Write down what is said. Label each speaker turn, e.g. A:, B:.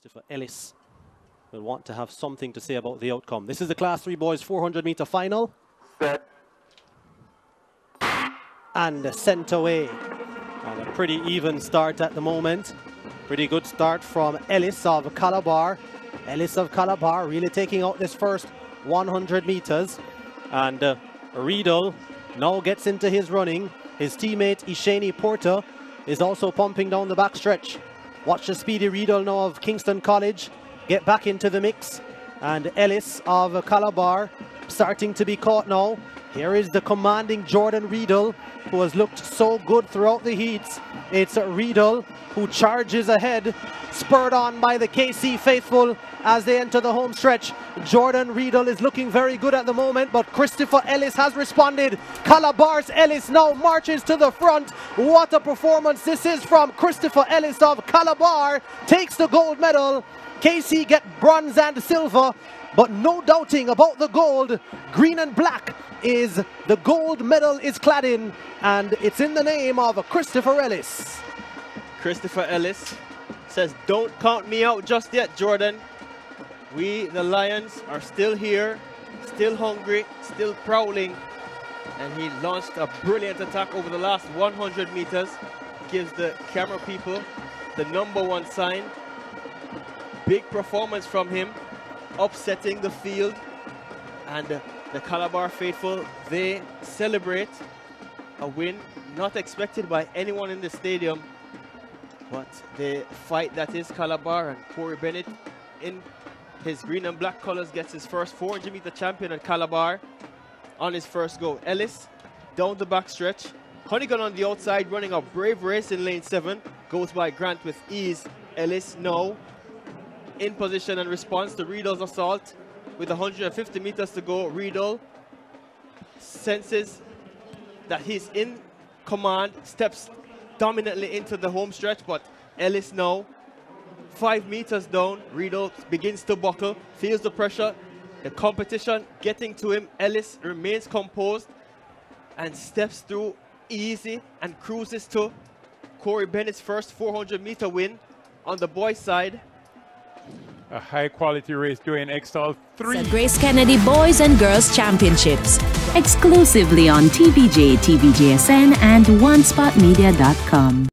A: Christopher Ellis will want to have something to say about the outcome. This is the Class 3 Boys 400 meter final.
B: Set.
A: And sent away. And a pretty even start at the moment. Pretty good start from Ellis of Calabar. Ellis of Calabar really taking out this first 100 meters. And uh, Riedel now gets into his running. His teammate Ishani Porta is also pumping down the backstretch. Watch the speedy Riedel now of Kingston College get back into the mix. And Ellis of Calabar starting to be caught now. Here is the commanding Jordan Riedel, who has looked so good throughout the heats. It's Riedel who charges ahead, spurred on by the KC faithful as they enter the home stretch. Jordan Riedel is looking very good at the moment, but Christopher Ellis has responded. Calabar's Ellis now marches to the front. What a performance this is from Christopher Ellis of Calabar. Takes the gold medal. KC get bronze and silver, but no doubting about the gold. Green and black is the gold medal is clad in, and it's in the name of Christopher Ellis.
C: Christopher Ellis says, don't count me out just yet, Jordan. We, the Lions, are still here, still hungry, still prowling. And he launched a brilliant attack over the last 100 meters. Gives the camera people the number one sign. Big performance from him, upsetting the field. And the Calabar faithful, they celebrate a win not expected by anyone in the stadium. But the fight that is Calabar and Corey Bennett in his green and black colors gets his first 400 meter champion at Calabar on his first go. Ellis down the back stretch. Honeygun on the outside running a brave race in lane 7. Goes by Grant with ease. Ellis now in position and response to Riedel's assault with 150 meters to go. Riedel senses that he's in command, steps dominantly into the home stretch, but Ellis now five meters down. Riedel begins to buckle, feels the pressure, the competition getting to him. Ellis remains composed and steps through easy and cruises to Corey Bennett's first 400 meter win on the boys' side.
B: A high quality race doing XL 3.
D: The Grace Kennedy Boys and Girls Championships. Exclusively on TVJ, TVJSN, and OneSpotMedia.com.